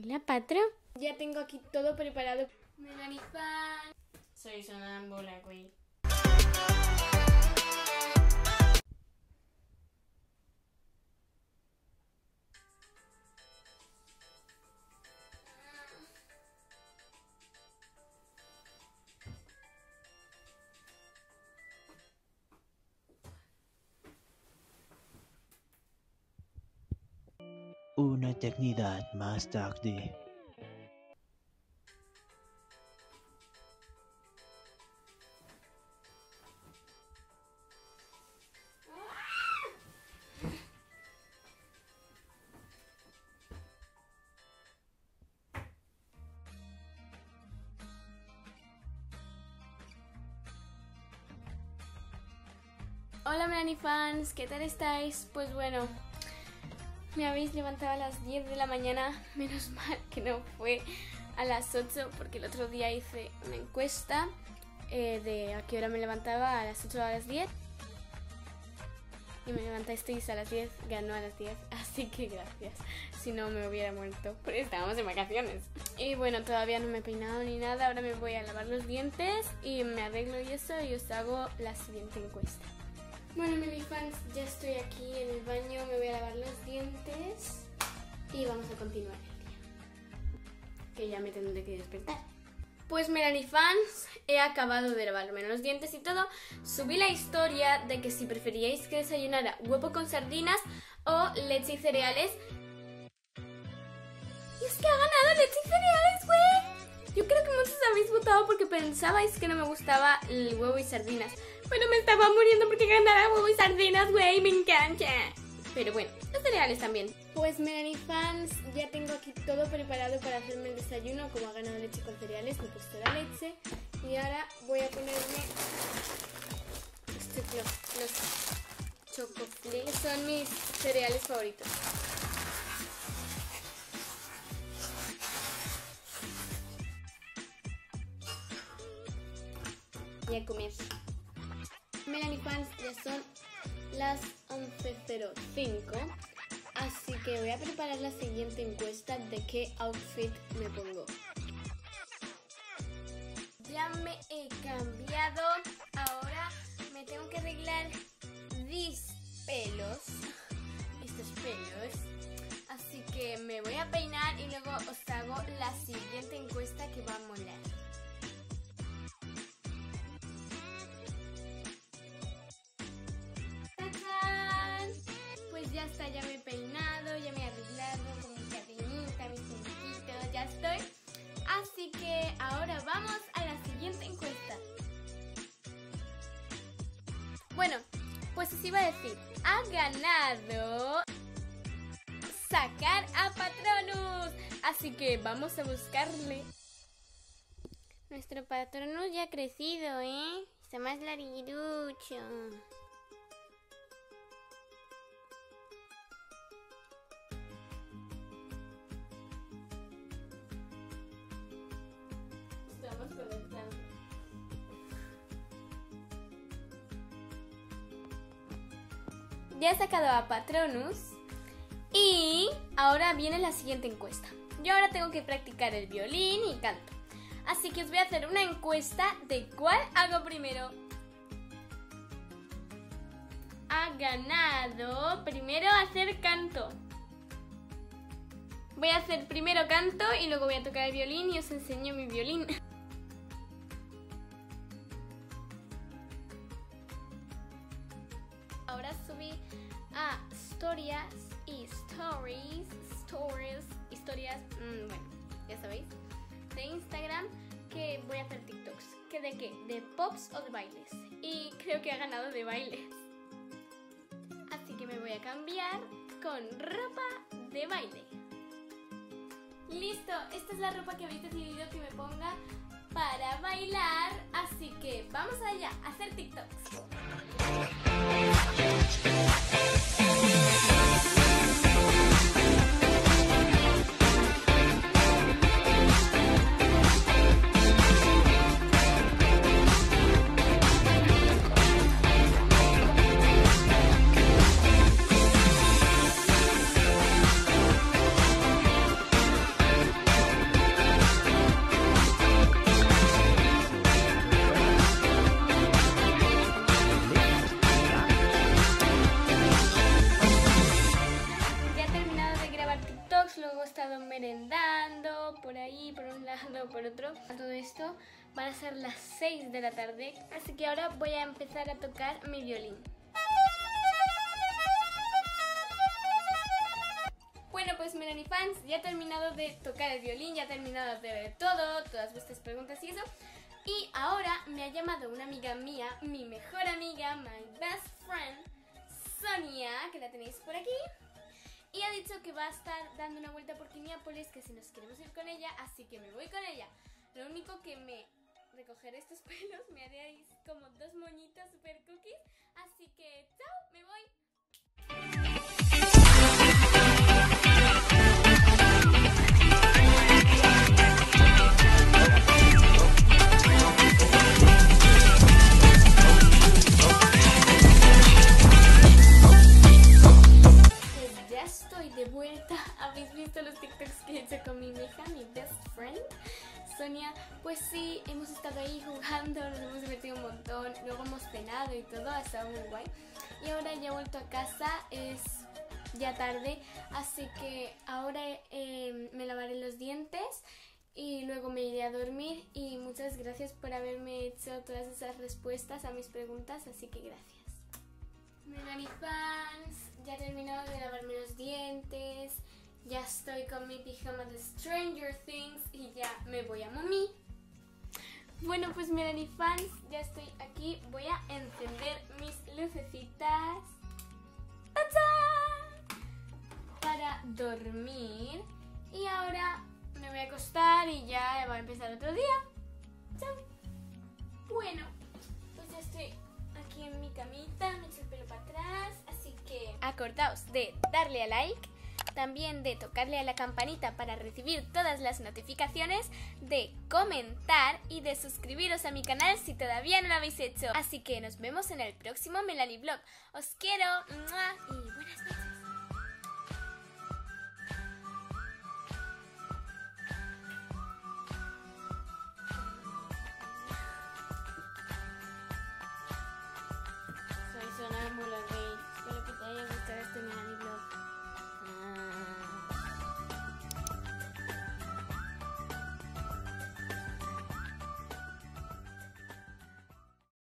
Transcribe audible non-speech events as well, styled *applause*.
Hola, Patro. Ya tengo aquí todo preparado. Melanie Fan. Soy sonámbula, güey. Una eternidad más tarde. Hola Melanie fans, ¿qué tal estáis? Pues bueno, me habéis levantado a las 10 de la mañana, menos mal que no fue a las 8 porque el otro día hice una encuesta eh, de a qué hora me levantaba, a las 8 o a las 10. Y me levantasteis a las 10, ganó a las 10, *laughs* así que gracias. Si no me hubiera muerto, porque estábamos en vacaciones. Y bueno, todavía no me he peinado ni nada, ahora me voy a lavar los dientes y me arreglo y eso y os hago la siguiente encuesta. Bueno, mis fans, ya estoy aquí en el baño, me voy a lavar los dientes y vamos a continuar el día. Que ya me tendré que despertar. Pues Melanie fans, he acabado de lavarme los dientes y todo. Subí la historia de que si preferíais que desayunara huevo con sardinas o leche y cereales. Y es que ha ganado leche y cereales, güey. Yo creo que muchos habéis votado porque pensabais que no me gustaba el huevo y sardinas. Pero me estaba muriendo porque ganara huevo y sardinas, güey, me encanta. Pero bueno, los cereales también. Pues Melanie fans, ya tengo aquí todo preparado para hacerme el desayuno. Como ha ganado leche con cereales, me he puesto la leche. Y ahora voy a ponerme estos, los, los chocoflakes. Son mis cereales favoritos. Y a comer. Melanie Fans ya son las 11.05 Así que voy a preparar la siguiente encuesta de qué outfit me pongo. Ya me he cambiado Ahora me tengo que arreglar mis pelos Estos pelos Así que me voy a peinar y luego os hago la siguiente encuesta que va a molar peinado, ya me he arreglado con mi cadenita, mi puntito, ya estoy. Así que ahora vamos a la siguiente encuesta. Bueno, pues os iba a decir, ha ganado sacar a Patronus. Así que vamos a buscarle. Nuestro Patronus ya ha crecido, ¿eh? Está más larguirucho. Ya he sacado a Patronus y ahora viene la siguiente encuesta. Yo ahora tengo que practicar el violín y canto. Así que os voy a hacer una encuesta de cuál hago primero. Ha ganado primero hacer canto. Voy a hacer primero canto y luego voy a tocar el violín y os enseño mi violín. *laughs* historias y stories, stories, historias, mmm, bueno, ya sabéis, de Instagram que voy a hacer TikToks. ¿Que de qué? ¿De pops o de bailes? Y creo que ha ganado de bailes. Así que me voy a cambiar con ropa de baile. Listo, esta es la ropa que habéis decidido que me ponga para bailar, así que vamos allá a hacer TikToks. Merendando por ahí, por un lado, por otro. Todo esto van a ser las 6 de la tarde, así que ahora voy a empezar a tocar mi violín. Bueno, pues Melanie fans, ya he terminado de tocar el violín, ya he terminado de ver todo, todas vuestras preguntas y eso. Y ahora me ha llamado una amiga mía, mi mejor amiga, my best friend, Sonia, que la tenéis por aquí. Y ha dicho que va a estar dando una vuelta por Quimiápolis, que si nos queremos ir con ella, así que me voy con ella. Lo único que me recoger estos *laughs* pelos me haréis como dos moñitos super cookies. Así que, visto los TikToks que he hecho con mi hija, mi best friend? Sonia, pues sí, hemos estado ahí jugando, nos hemos divertido un montón, luego hemos cenado y todo, ha estado muy guay. Y ahora ya he vuelto a casa, es ya tarde, así que ahora eh, me lavaré los dientes y luego me iré a dormir y muchas gracias por haberme hecho todas esas respuestas a mis preguntas, así que gracias. Melanie fans, ya he terminado de lavarme los dientes, ya estoy con mi pijama de Stranger Things y ya me voy a mami. Bueno, pues Melanie fans, ya estoy aquí. Voy a encender mis lucecitas. ¡Tachán! Para dormir. Y ahora me voy a acostar y ya va a empezar otro día. Chao. Bueno, pues ya estoy aquí en mi camita, me echo el pelo para atrás, así que acordaos de darle a like, también de tocarle a la campanita para recibir todas las notificaciones, de comentar y de suscribiros a mi canal si todavía no lo habéis hecho. Así que nos vemos en el próximo Melanie Vlog. Os quiero. ¡Mua!